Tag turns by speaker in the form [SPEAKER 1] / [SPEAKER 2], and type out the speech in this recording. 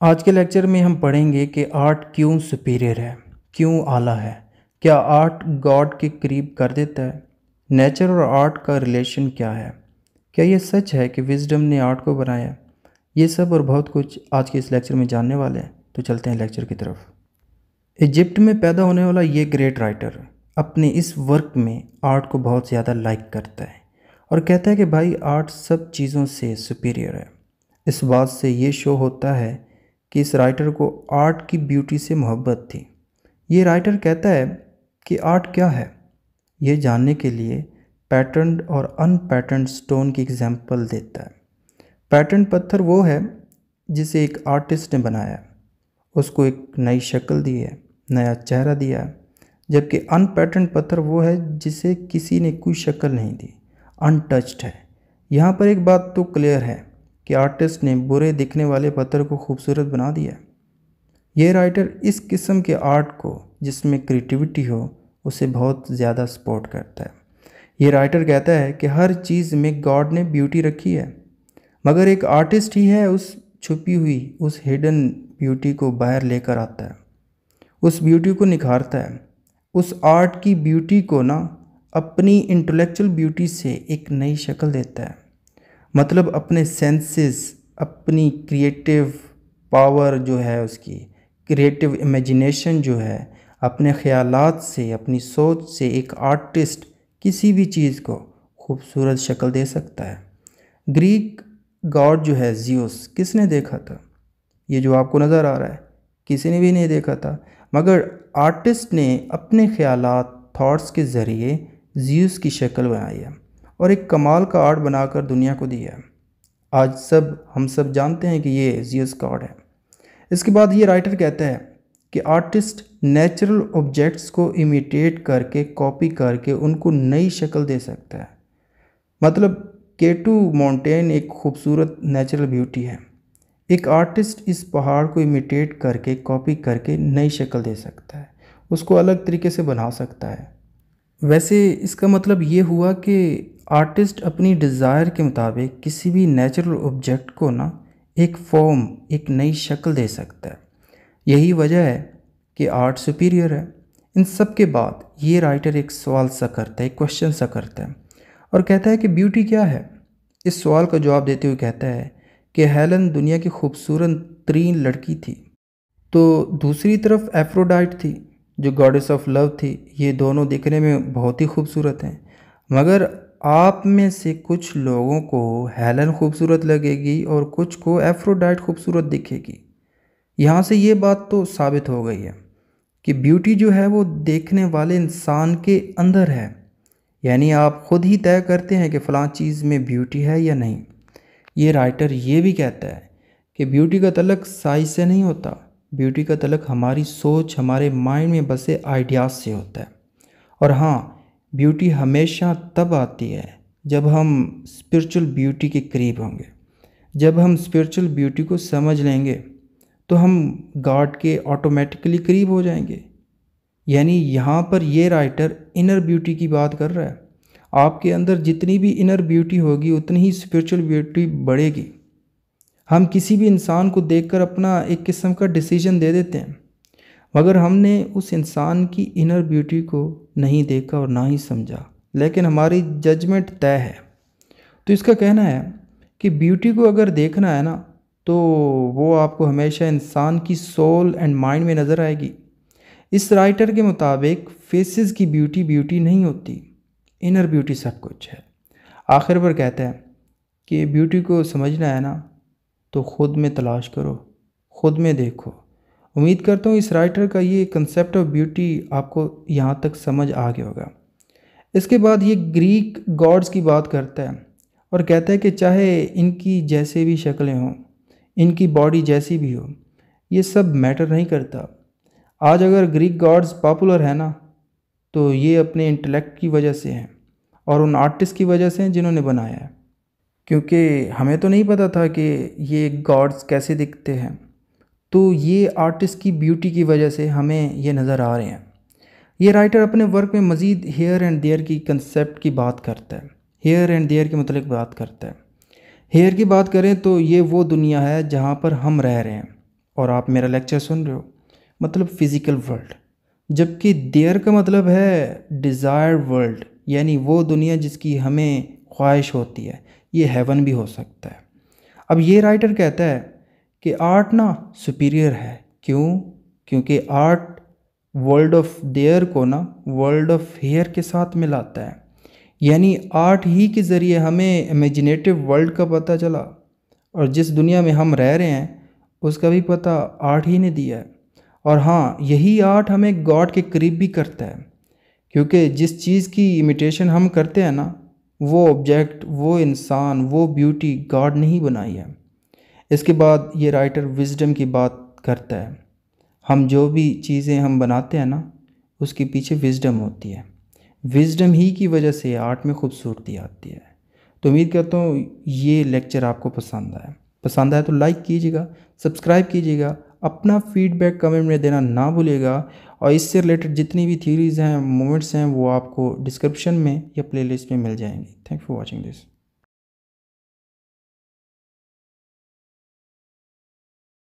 [SPEAKER 1] आज के लेक्चर में हम पढ़ेंगे कि आर्ट क्यों सुपीरियर है, क्यों आला है? क्या आर्ट गॉड के करीब कर देता है? नेचर और आर्ट का रिलेशन क्या है? क्या ये सच है कि विजडम ने आर्ट को बनाया? ये सब और बहुत कुछ आज के इस लेक्चर में जानने वाले हैं तो चलते हैं लेक्चर की तरफ़। इजिप्ट में पैदा होने वाला ये ग्रेट राइटर अपने इस वर्क में आर्ट को बहुत ज़्यादा लाइक करता है और कहता है कि भाई आर्ट सब चीज़ों से सुपीरियर है। इस बात से ये शो होता है कि इस राइटर को आर्ट की ब्यूटी से मोहब्बत थी। ये राइटर कहता है कि आर्ट क्या है? ये जानने के लिए पैटर्न और अनपैटर्न स्टोन की एग्जांपल देता है। पैटर्न पत्थर वो है जिसे एक आर्टिस्ट ने बनाया। उसको एक नई शक्ल दी है, नया चेहरा दिया है, जबकि अनपैटर्न पत्थर वो है जिसे किसी ने कोई शक्ल नहीं दी। अनटच्ड है। यहाँ पर एक बात तो क्लियर है। कि आर्टिस्ट ने बुरे दिखने वाले पत्थर को खूबसूरत बना दिया। ये राइटर इस किस्म के आर्ट को, जिसमें क्रिएटिविटी हो, उसे बहुत ज़्यादा सपोर्ट करता है। ये राइटर कहता है कि हर चीज़ में गॉड ने ब्यूटी रखी है, मगर एक आर्टिस्ट ही है उस छुपी हुई, उस हिडन ब्यूटी को बाहर लेकर आता है। उस ब्यूटी को निखारता है। उस आर्ट की ब्यूटी को ना, अपनी इंटेलेक्चुअल ब्यूटी से एक नई शक्ल देता है। मतलब अपने सेंसेस अपनी क्रिएटिव पावर जो है उसकी क्रिएटिव इमेजिनेशन जो है, अपने ख्यालात से, अपनी सोच से एक आर्टिस्ट किसी भी चीज़ को खूबसूरत शक्ल दे सकता है। ग्रीक गॉड जो है जियोस किसने देखा था? ये जो आपको नज़र आ रहा है, किसी ने भी नहीं देखा था। मगर आर्टिस्ट ने अपने ख्यालात थॉट्स के ज़रिए जियोस की शक्ल बनाई है। और एक कमाल का आर्ट बनाकर दुनिया को दिया है। आज सब, हम सब जानते हैं कि ये जियस का आर्ट है। इसके बाद ये राइटर कहता है कि आर्टिस्ट नेचुरल ऑब्जेक्ट्स को इमिटेट करके कॉपी करके उनको नई शक्ल दे सकता है। मतलब केटू माउंटेन एक खूबसूरत नेचुरल ब्यूटी है। एक आर्टिस्ट इस पहाड़ को इमिटेट करके कॉपी करके नई शक्ल दे सकता है। उसको अलग तरीके से बना सकता है। वैसे इसका मतलब ये हुआ कि आर्टिस्ट अपनी डिज़ायर के मुताबिक किसी भी नेचुरल ऑब्जेक्ट को ना एक फॉर्म, एक नई शक्ल दे सकता है। यही वजह है कि आर्ट सुपीरियर है। इन सब के बाद ये राइटर एक सवाल सा करता है, एक क्वेश्चन सा करता है और कहता है कि ब्यूटी क्या है? इस सवाल का जवाब देते हुए कहता है कि हेलन दुनिया की खूबसूरत तरीन लड़की थी। तो दूसरी तरफ़ एफ्रोडाइट थी, जो गॉडेस ऑफ़ लव थी। ये दोनों दिखने में बहुत ही खूबसूरत हैं। मगर आप में से कुछ लोगों को हेलन खूबसूरत लगेगी और कुछ को एफ्रोडाइट खूबसूरत दिखेगी। यहाँ से ये बात तो साबित हो गई है कि ब्यूटी जो है वो देखने वाले इंसान के अंदर है। यानी आप खुद ही तय करते हैं कि फ़लाँ चीज़ में ब्यूटी है या नहीं। ये राइटर ये भी कहता है कि ब्यूटी का तलक साइज़ से नहीं होता, ब्यूटी का तलक हमारी सोच, हमारे माइंड में बसे आइडियाज़ से होता है। और हाँ ब्यूटी हमेशा तब आती है जब हम स्पिरिचुअल ब्यूटी के करीब होंगे। जब हम स्पिरिचुअल ब्यूटी को समझ लेंगे तो हम गॉड के ऑटोमेटिकली करीब हो जाएँगे। यानी यहाँ पर ये राइटर इनर ब्यूटी की बात कर रहा है। आपके अंदर जितनी भी इनर ब्यूटी होगी, उतनी ही स्पिरिचुअल ब्यूटी बढ़ेगी। हम किसी भी इंसान को देखकर अपना एक किस्म का डिसीज़न दे देते हैं। मगर हमने उस इंसान की इनर ब्यूटी को नहीं देखा और ना ही समझा। लेकिन हमारी जजमेंट तय है। तो इसका कहना है कि ब्यूटी को अगर देखना है ना तो वो आपको हमेशा इंसान की सोल एंड माइंड में नज़र आएगी। इस राइटर के मुताबिक फेसेस की ब्यूटी ब्यूटी नहीं होती। इनर ब्यूटी सब कुछ है। आखिर पर कहते हैं कि ब्यूटी को समझना है ना तो ख़ुद में तलाश करो, ख़ुद में देखो। उम्मीद करता हूँ इस राइटर का ये कंसेप्ट ऑफ़ ब्यूटी आपको यहाँ तक समझ आ गया होगा। इसके बाद ये ग्रीक गॉड्स की बात करता है और कहता है कि चाहे इनकी जैसे भी शक्लें हों, इनकी बॉडी जैसी भी हो, ये सब मैटर नहीं करता। आज अगर ग्रीक गॉड्स पॉपुलर है ना तो ये अपने इंटेलेक्ट की वजह से हैं और उन आर्टिस्ट की वजह से हैं जिन्होंने बनाया है। क्योंकि हमें तो नहीं पता था कि ये गॉड्स कैसे दिखते हैं। तो ये आर्टिस्ट की ब्यूटी की वजह से हमें ये नज़र आ रहे हैं। ये राइटर अपने वर्क में मज़ीद हेयर एंड देयर की कंसेप्ट की बात करता है। हेयर एंड देयर के मतलब बात करता है। हेयर की बात करें तो ये वो दुनिया है जहाँ पर हम रह रहे हैं। और आप मेरा लेक्चर सुन रहे हो। मतलब फ़िज़िकल वर्ल्ड जबकि देयर का मतलब है डिज़ायर वर्ल्ड यानी वो दुनिया जिसकी हमें ख्वाहिश होती है। ये हेवन भी हो सकता है। अब ये राइटर कहता है कि आर्ट ना सुपीरियर है। क्यों? क्योंकि आर्ट वर्ल्ड ऑफ़ देयर को ना वर्ल्ड ऑफ़ हेयर के साथ मिलाता है। यानी आर्ट ही के ज़रिए हमें इमेजिनेटिव वर्ल्ड का पता चला। और जिस दुनिया में हम रह रहे हैं, उसका भी पता आर्ट ही ने दिया है। और हाँ यही आर्ट हमें गॉड के करीब भी करता है। क्योंकि जिस चीज़ की इमिटेशन हम करते हैं ना, वो ऑब्जेक्ट वो इंसान, वो ब्यूटी गॉड ने ही बनाई है। इसके बाद ये राइटर विजडम की बात करता है। हम जो भी चीज़ें हम बनाते हैं ना, उसके पीछे विजडम होती है। विजडम ही की वजह से आर्ट में खूबसूरती आती है। तो उम्मीद करता हूँ ये लेक्चर आपको पसंद आया। पसंद आया तो लाइक कीजिएगा सब्सक्राइब कीजिएगा, अपना फीडबैक कमेंट में देना ना भूलिएगा और इससे रिलेटेड जितनी भी थ्योरीज़ हैं मोमेंट्स हैं, वो आपको डिस्क्रिप्शन में या प्लेलिस्ट में मिल जाएँगी। Thank for watching this